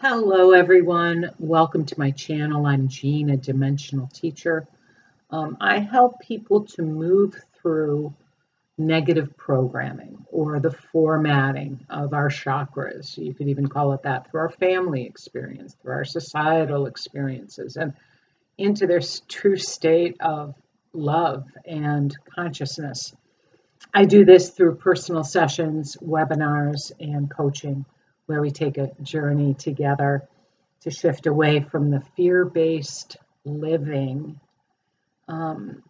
Hello everyone, welcome to my channel. I'm Jean, a dimensional teacher. Um, I help people to move through negative programming or the formatting of our chakras. You could even call it that through our family experience, through our societal experiences, and into their true state of love and consciousness. I do this through personal sessions, webinars, and coaching, where we take a journey together to shift away from the fear based living um,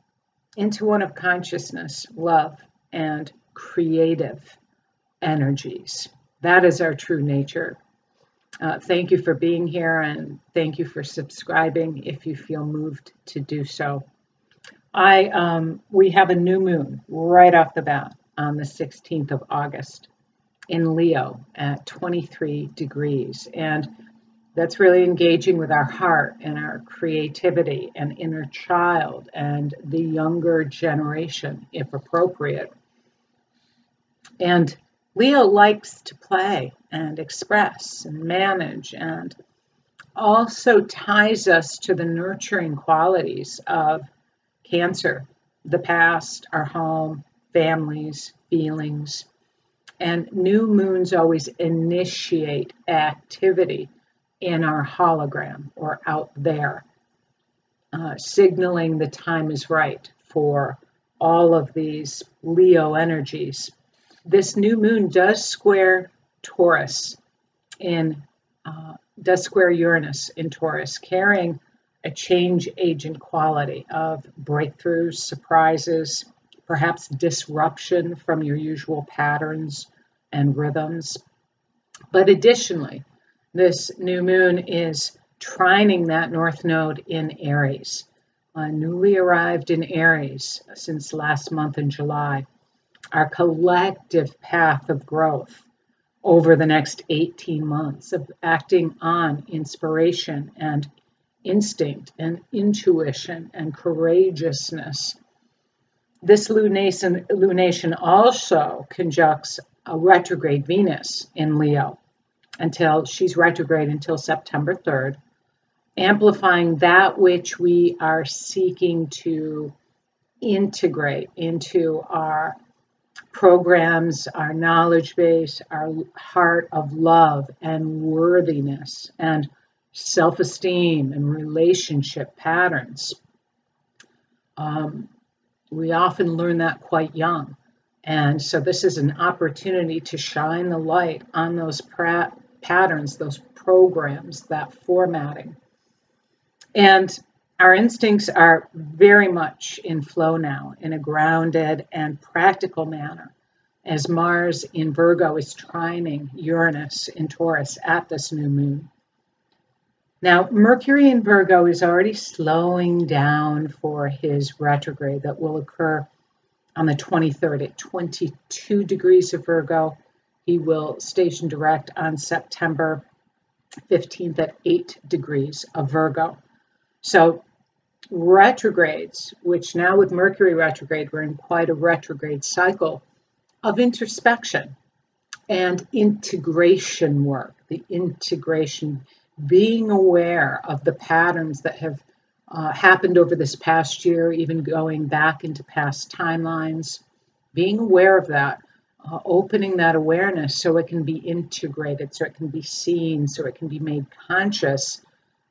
into one of consciousness, love, and creative energies. That is our true nature. Uh, thank you for being here and thank you for subscribing if you feel moved to do so. I um, we have a new moon right off the bat on the 16th of August in Leo at 23 degrees, and that's really engaging with our heart and our creativity and inner child and the younger generation, if appropriate. And Leo likes to play and express and manage and also ties us to the nurturing qualities of Cancer, the past, our home, families, feelings. And new moons always initiate activity in our hologram or out there, uh, signaling the time is right for all of these Leo energies. This new moon does square Taurus in uh, does square Uranus in Taurus, carrying a change agent quality of breakthroughs, surprises, perhaps disruption from your usual patterns and rhythms. But additionally, this new moon is trining that north node in Aries. Uh, newly arrived in Aries since last month in July. Our collective path of growth over the next 18 months of acting on inspiration and instinct and intuition and courageousness. This lunation, lunation also conjuncts a retrograde Venus in Leo until she's retrograde until September 3rd, amplifying that which we are seeking to integrate into our programs, our knowledge base, our heart of love and worthiness, and self esteem and relationship patterns. Um, we often learn that quite young. And so, this is an opportunity to shine the light on those pra- patterns, those programs, that formatting. And our instincts are very much in flow now in a grounded and practical manner as Mars in Virgo is trining Uranus in Taurus at this new moon. Now, Mercury in Virgo is already slowing down for his retrograde that will occur on the 23rd at 22 degrees of Virgo. He will station direct on September 15th at 8 degrees of Virgo. So, retrogrades, which now with Mercury retrograde, we're in quite a retrograde cycle of introspection and integration work, the integration being aware of the patterns that have uh, happened over this past year, even going back into past timelines, being aware of that, uh, opening that awareness so it can be integrated, so it can be seen, so it can be made conscious.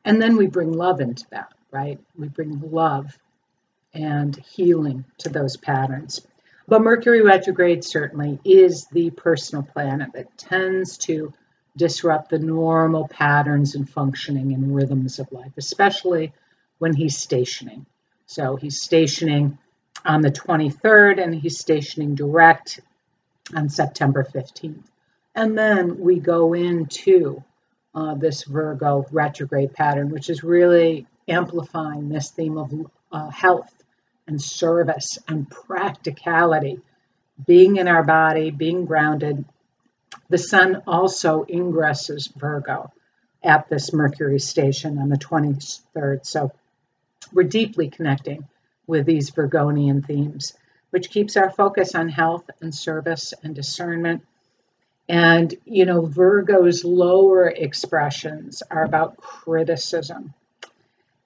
And then we bring love into that, right? We bring love and healing to those patterns. But Mercury retrograde certainly is the personal planet that tends to disrupt the normal patterns and functioning and rhythms of life, especially when he's stationing. So he's stationing on the 23rd and he's stationing direct on September 15th. And then we go into uh, this Virgo retrograde pattern, which is really amplifying this theme of uh, health and service and practicality, being in our body, being grounded, the sun also ingresses Virgo at this Mercury station on the 23rd. So we're deeply connecting with these Virgonian themes, which keeps our focus on health and service and discernment. And, you know, Virgo's lower expressions are about criticism.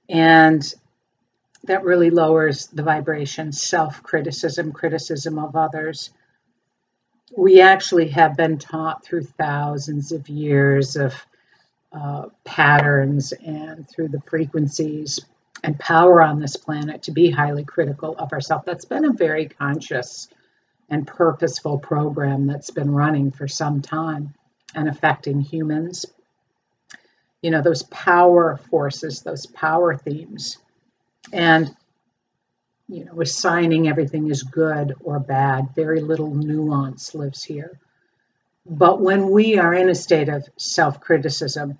And that really lowers the vibration, self criticism, criticism of others. We actually have been taught through thousands of years of uh, patterns and through the frequencies and power on this planet to be highly critical of ourselves. That's been a very conscious and purposeful program that's been running for some time and affecting humans. You know, those power forces, those power themes and you know assigning everything as good or bad very little nuance lives here. But when we are in a state of self-criticism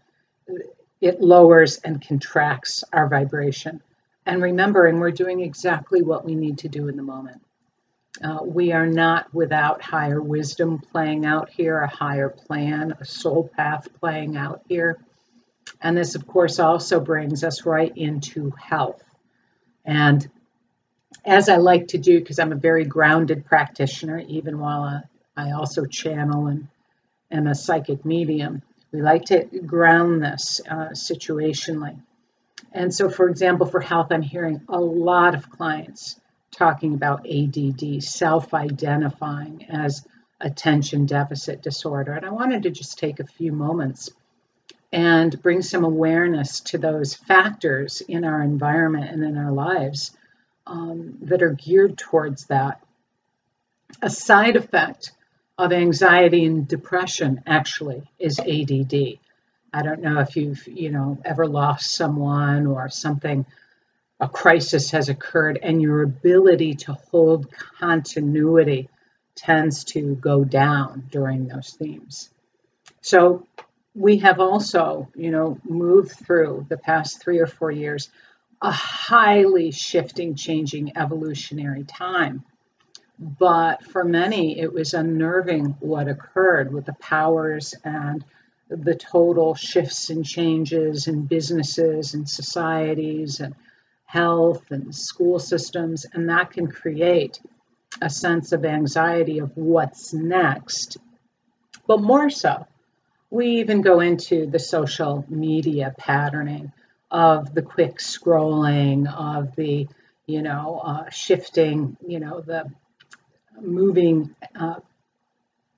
it lowers and contracts our vibration. And remembering we're doing exactly what we need to do in the moment. Uh, we are not without higher wisdom playing out here a higher plan a soul path playing out here. And this of course also brings us right into health. And as I like to do, because I'm a very grounded practitioner, even while I also channel and am a psychic medium, we like to ground this uh, situationally. And so, for example, for health, I'm hearing a lot of clients talking about ADD, self identifying as attention deficit disorder. And I wanted to just take a few moments and bring some awareness to those factors in our environment and in our lives um, that are geared towards that. A side effect of anxiety and depression actually is ADD. I don't know if you've, you know, ever lost someone or something, a crisis has occurred, and your ability to hold continuity tends to go down during those themes. So we have also, you know, moved through the past three or four years a highly shifting, changing evolutionary time. But for many, it was unnerving what occurred with the powers and the total shifts and changes in businesses and societies and health and school systems. And that can create a sense of anxiety of what's next. But more so, we even go into the social media patterning of the quick scrolling, of the, you know, uh, shifting, you know, the moving uh,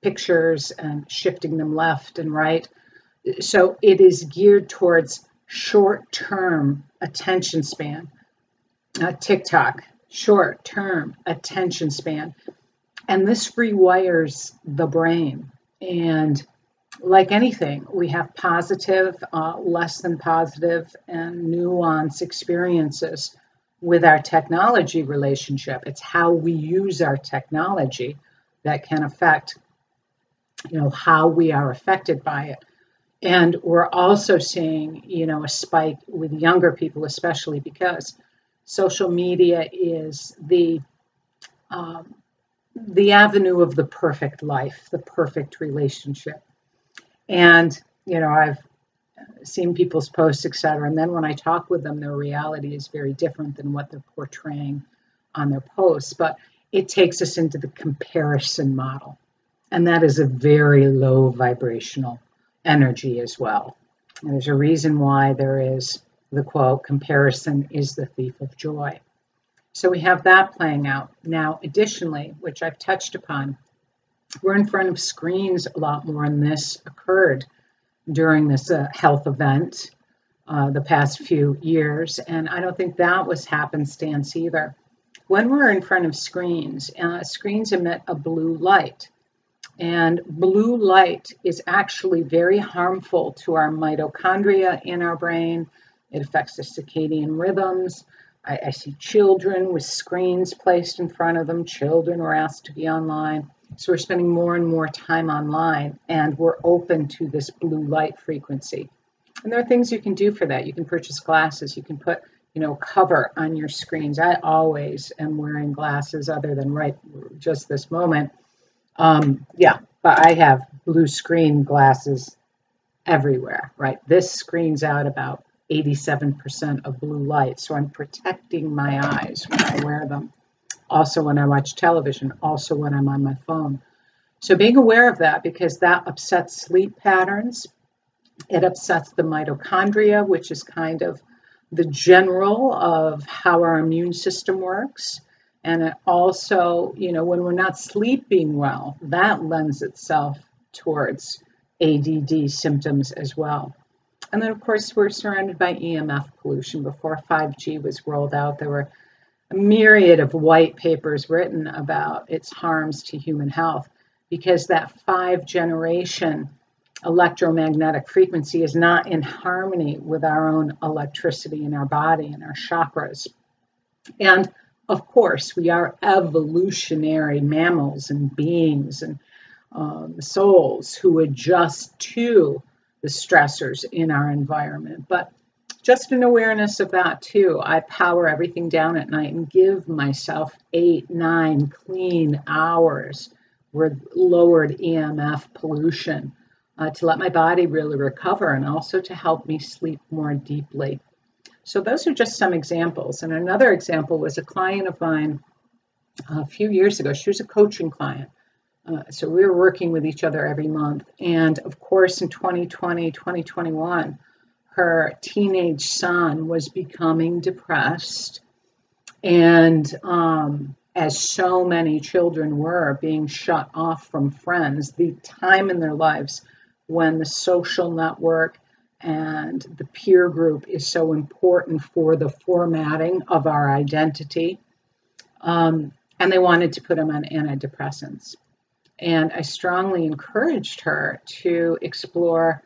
pictures and shifting them left and right. So it is geared towards short term attention span. Uh, TikTok, short term attention span. And this rewires the brain. And like anything, we have positive, uh, less than positive, and nuanced experiences with our technology relationship. It's how we use our technology that can affect, you know, how we are affected by it. And we're also seeing, you know, a spike with younger people, especially because social media is the um, the avenue of the perfect life, the perfect relationship and, you know, I've seen people's posts, etc. And then when I talk with them, their reality is very different than what they're portraying on their posts. But it takes us into the comparison model. And that is a very low vibrational energy as well. And there's a reason why there is the quote, comparison is the thief of joy. So we have that playing out. Now, additionally, which I've touched upon, we're in front of screens a lot more, and this occurred during this uh, health event uh, the past few years, and I don't think that was happenstance either. When we're in front of screens, uh, screens emit a blue light, and blue light is actually very harmful to our mitochondria in our brain. It affects the circadian rhythms. I, I see children with screens placed in front of them. Children are asked to be online. So we're spending more and more time online and we're open to this blue light frequency. And there are things you can do for that. You can purchase glasses, you can put, you know, cover on your screens. I always am wearing glasses other than right just this moment. Um, yeah, but I have blue screen glasses everywhere, right? This screens out about 87% of blue light. So I'm protecting my eyes when I wear them also when I watch television, also when I'm on my phone. So being aware of that because that upsets sleep patterns, it upsets the mitochondria, which is kind of the general of how our immune system works. And it also, you know, when we're not sleeping well, that lends itself towards ADD symptoms as well. And then, of course, we're surrounded by EMF pollution. Before 5G was rolled out, there were myriad of white papers written about its harms to human health because that five generation electromagnetic frequency is not in harmony with our own electricity in our body and our chakras. And of course, we are evolutionary mammals and beings and um, souls who adjust to the stressors in our environment. But just an awareness of that too. I power everything down at night and give myself eight, nine clean hours with lowered EMF pollution uh, to let my body really recover and also to help me sleep more deeply. So, those are just some examples. And another example was a client of mine a few years ago. She was a coaching client. Uh, so, we were working with each other every month. And of course, in 2020, 2021, her teenage son was becoming depressed. And um, as so many children were being shut off from friends, the time in their lives when the social network and the peer group is so important for the formatting of our identity. Um, and they wanted to put him on antidepressants. And I strongly encouraged her to explore.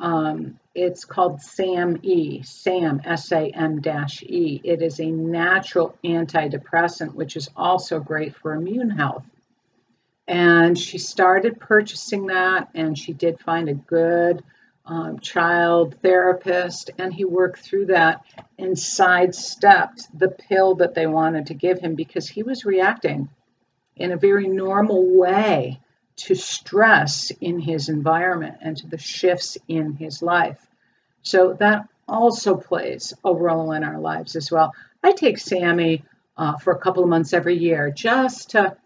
Um, it's called SAM-E, SAM, S-A-M-E. It is a natural antidepressant, which is also great for immune health. And she started purchasing that, and she did find a good um, child therapist, and he worked through that and sidestepped the pill that they wanted to give him because he was reacting in a very normal way to stress in his environment and to the shifts in his life. So that also plays a role in our lives as well. I take Sammy uh, for a couple of months every year just to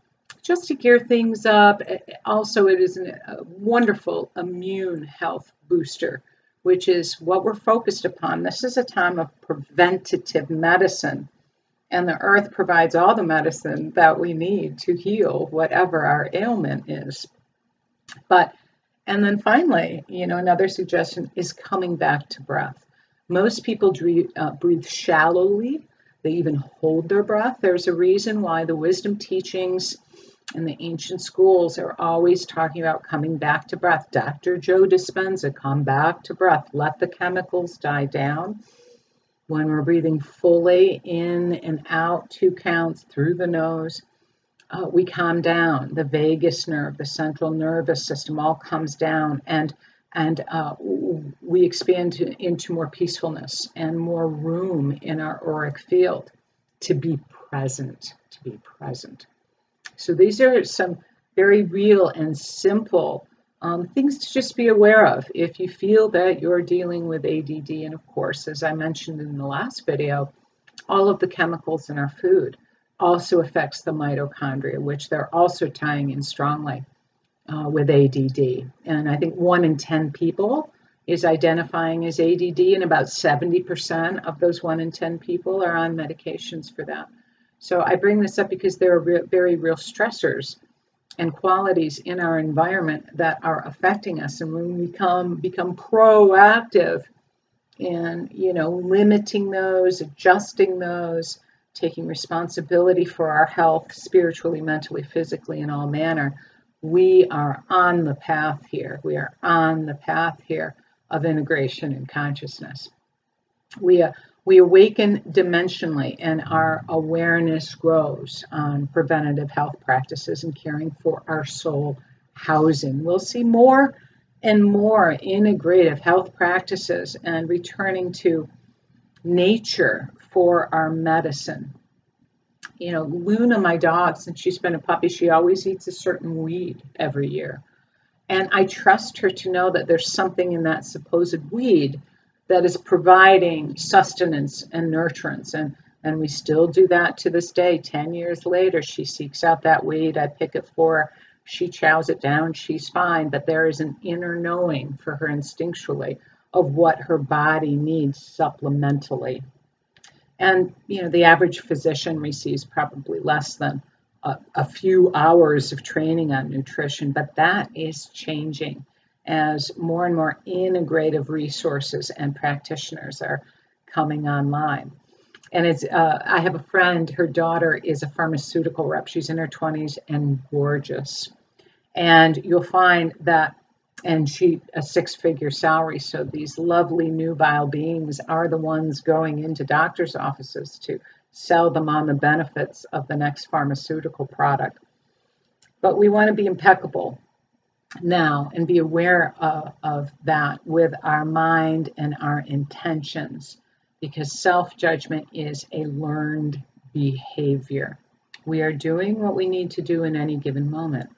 just to gear things up. Also, it is a wonderful immune health booster, which is what we're focused upon. This is a time of preventative medicine, and the earth provides all the medicine that we need to heal whatever our ailment is. But, and then finally, you know, another suggestion is coming back to breath. Most people uh, breathe shallowly. They even hold their breath. There's a reason why the wisdom teachings and the ancient schools are always talking about coming back to breath. Dr. Joe Dispenza, come back to breath. Let the chemicals die down. When we're breathing fully in and out, two counts through the nose, uh, we calm down. The vagus nerve, the central nervous system all comes down, and and uh, we expand to, into more peacefulness and more room in our auric field to be present. To be present. So these are some very real and simple um, things to just be aware of if you feel that you're dealing with ADD. And of course, as I mentioned in the last video, all of the chemicals in our food also affects the mitochondria, which they're also tying in strongly uh, with ADD. And I think one in 10 people is identifying as ADD, and about 70% of those one in 10 people are on medications for that. So I bring this up because there are re very real stressors and qualities in our environment that are affecting us. And when we become become proactive in you know limiting those, adjusting those, taking responsibility for our health spiritually, mentally, physically, in all manner, we are on the path here. We are on the path here of integration and consciousness. We uh, we awaken dimensionally and our awareness grows on preventative health practices and caring for our soul housing. We'll see more and more integrative health practices and returning to nature for our medicine. You know, Luna, my dog, since she's been a puppy, she always eats a certain weed every year. And I trust her to know that there's something in that supposed weed that is providing sustenance and nurturance. And, and we still do that to this day. 10 years later, she seeks out that weed. I pick it for her. she chows it down, she's fine, but there is an inner knowing for her instinctually of what her body needs supplementally. And, you know, the average physician receives probably less than a, a few hours of training on nutrition, but that is changing as more and more integrative resources and practitioners are coming online. And it's, uh, I have a friend, her daughter is a pharmaceutical rep. She's in her 20s and gorgeous. And you'll find that, and she, a six figure salary. So these lovely nubile beings are the ones going into doctor's offices to sell them on the benefits of the next pharmaceutical product. But we want to be impeccable now and be aware of, of that with our mind and our intentions because self judgment is a learned behavior. We are doing what we need to do in any given moment.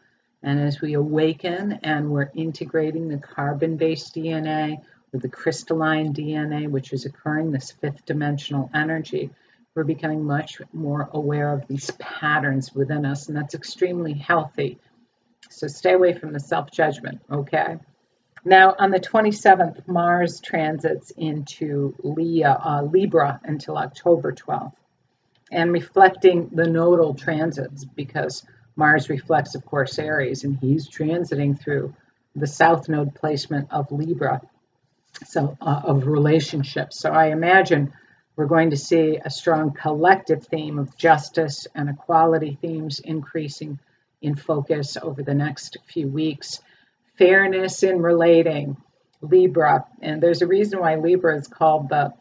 And as we awaken and we're integrating the carbon based DNA with the crystalline DNA, which is occurring, this fifth dimensional energy, we're becoming much more aware of these patterns within us, and that's extremely healthy. So stay away from the self judgment, okay? Now, on the 27th, Mars transits into uh, Libra until October 12th, and reflecting the nodal transits because Mars reflects, of course, Aries, and he's transiting through the south node placement of Libra, so uh, of relationships. So I imagine we're going to see a strong collective theme of justice and equality themes increasing in focus over the next few weeks. Fairness in relating, Libra, and there's a reason why Libra is called the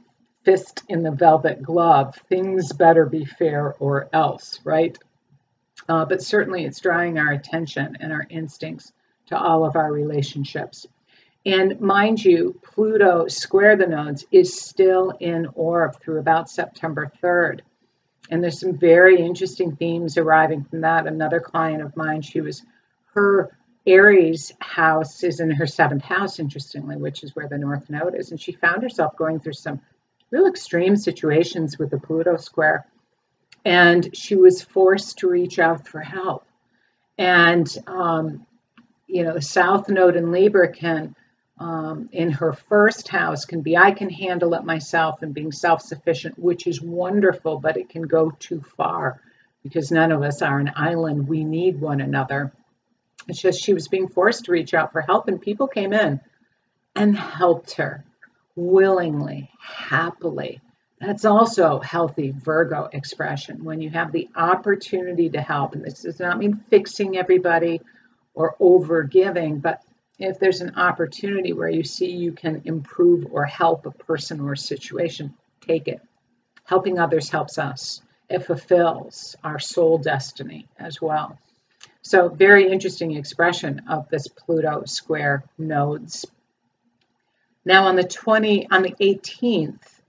fist in the velvet glove. Things better be fair or else, right? Uh, but certainly it's drawing our attention and our instincts to all of our relationships. And mind you, Pluto square the nodes is still in orb through about September 3rd. And there's some very interesting themes arriving from that. Another client of mine, she was her Aries house is in her seventh house, interestingly, which is where the North Node is. And she found herself going through some real extreme situations with the Pluto square. And she was forced to reach out for help. And, um, you know, South Node in Libra can um, in her first house can be I can handle it myself and being self sufficient, which is wonderful, but it can go too far because none of us are an island. We need one another. It's just she was being forced to reach out for help, and people came in and helped her willingly, happily. That's also healthy Virgo expression when you have the opportunity to help. And this does not mean fixing everybody or over giving, but if there's an opportunity where you see you can improve or help a person or a situation, take it. Helping others helps us. It fulfills our soul destiny as well. So very interesting expression of this Pluto square nodes. Now on the 20 on the 18th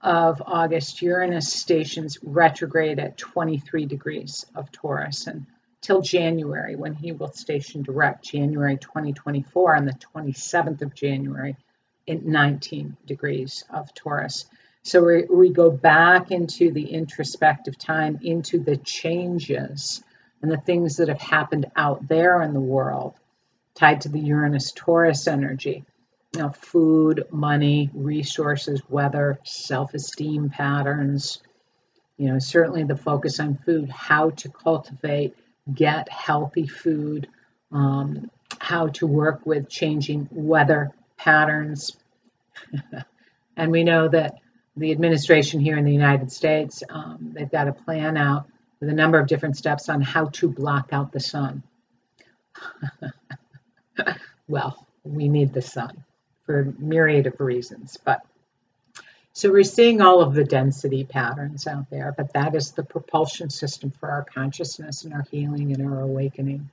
of August, Uranus stations retrograde at 23 degrees of Taurus and till January when he will station direct, January 2024 on the 27th of January in 19 degrees of Taurus. So we, we go back into the introspective time, into the changes and the things that have happened out there in the world tied to the Uranus Taurus energy. You know, food, money, resources, weather, self esteem patterns. You know, certainly the focus on food, how to cultivate get healthy food, um, how to work with changing weather patterns. and we know that the administration here in the United States, um, they've got a plan out with a number of different steps on how to block out the sun. well, we need the sun for a myriad of reasons, but so we're seeing all of the density patterns out there, but that is the propulsion system for our consciousness and our healing and our awakening.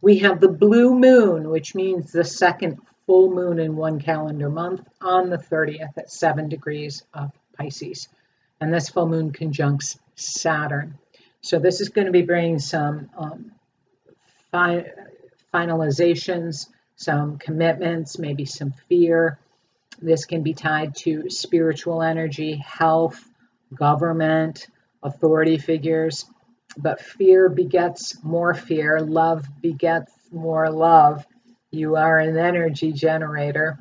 We have the blue moon, which means the second full moon in one calendar month on the 30th at 7 degrees of Pisces. And this full moon conjuncts Saturn. So this is going to be bringing some um, fi finalizations, some commitments, maybe some fear, this can be tied to spiritual energy, health, government, authority figures. but fear begets more fear, love begets more love. You are an energy generator.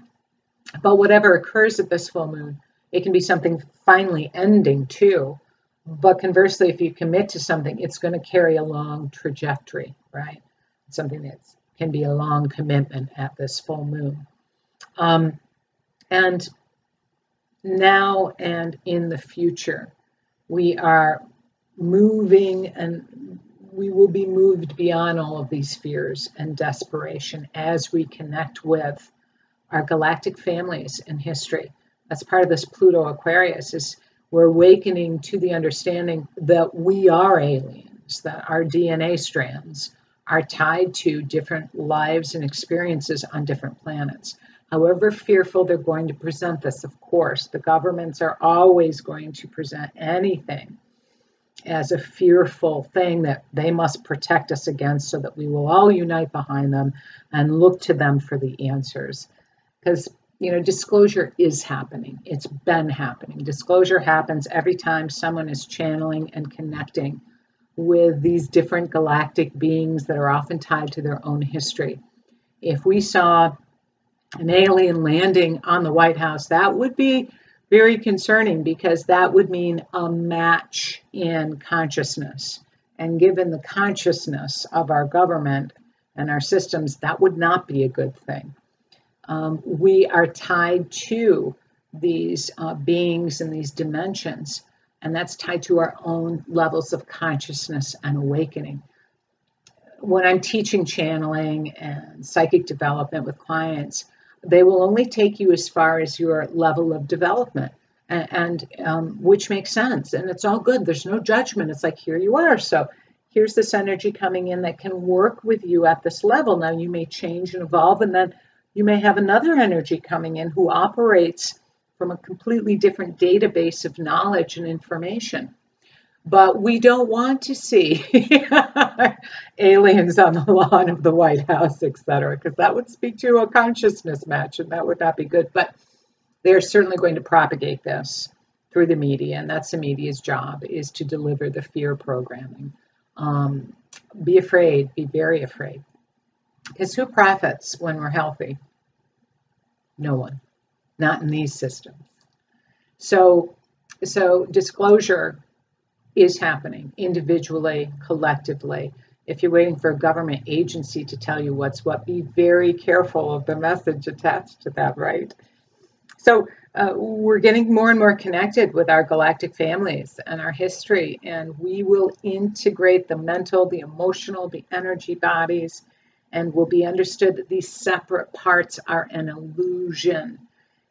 But whatever occurs at this full moon, it can be something finally ending too. But conversely, if you commit to something, it's going to carry a long trajectory, right? Something that can be a long commitment at this full moon. Um, and now and in the future, we are moving and we will be moved beyond all of these fears and desperation as we connect with our galactic families in history. That's part of this Pluto Aquarius is we're awakening to the understanding that we are aliens, that our DNA strands are tied to different lives and experiences on different planets. However fearful they're going to present this, of course, the governments are always going to present anything as a fearful thing that they must protect us against so that we will all unite behind them and look to them for the answers. Because, you know, disclosure is happening, it's been happening. Disclosure happens every time someone is channeling and connecting with these different galactic beings that are often tied to their own history. If we saw an alien landing on the White House, that would be very concerning because that would mean a match in consciousness. And given the consciousness of our government and our systems, that would not be a good thing. Um, we are tied to these uh, beings and these dimensions, and that's tied to our own levels of consciousness and awakening. When I'm teaching channeling and psychic development with clients, they will only take you as far as your level of development. And, and um, which makes sense and it's all good. There's no judgment. It's like here you are. So here's this energy coming in that can work with you at this level. Now you may change and evolve and then you may have another energy coming in who operates from a completely different database of knowledge and information but we don't want to see aliens on the lawn of the White House, et cetera, because that would speak to a consciousness match and that would not be good. But they're certainly going to propagate this through the media, and that's the media's job is to deliver the fear programming. Um, be afraid, be very afraid. Because who profits when we're healthy? No one, not in these systems. So, so disclosure is happening individually, collectively. If you're waiting for a government agency to tell you what's what, be very careful of the message attached to that, right? So uh, we're getting more and more connected with our galactic families and our history, and we will integrate the mental, the emotional, the energy bodies, and will be understood that these separate parts are an illusion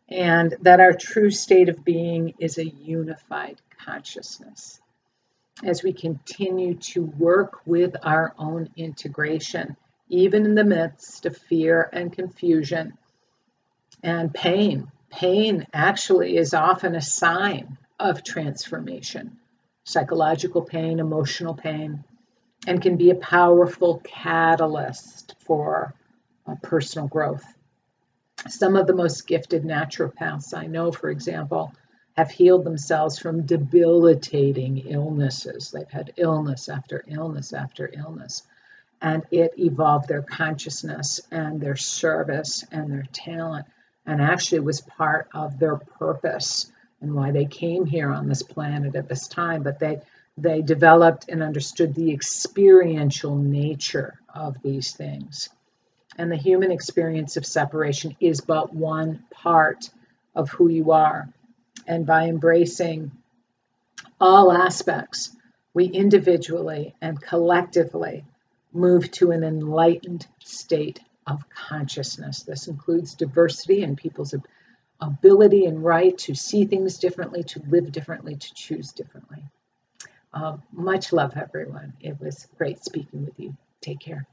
and that our true state of being is a unified consciousness as we continue to work with our own integration, even in the midst of fear and confusion and pain. Pain actually is often a sign of transformation, psychological pain, emotional pain, and can be a powerful catalyst for uh, personal growth. Some of the most gifted naturopaths I know, for example, have healed themselves from debilitating illnesses. They've had illness after illness after illness. And it evolved their consciousness and their service and their talent, and actually was part of their purpose and why they came here on this planet at this time. But they they developed and understood the experiential nature of these things. And the human experience of separation is but one part of who you are and by embracing all aspects, we individually and collectively move to an enlightened state of consciousness. This includes diversity and people's ability and right to see things differently, to live differently, to choose differently. Uh, much love, everyone. It was great speaking with you. Take care.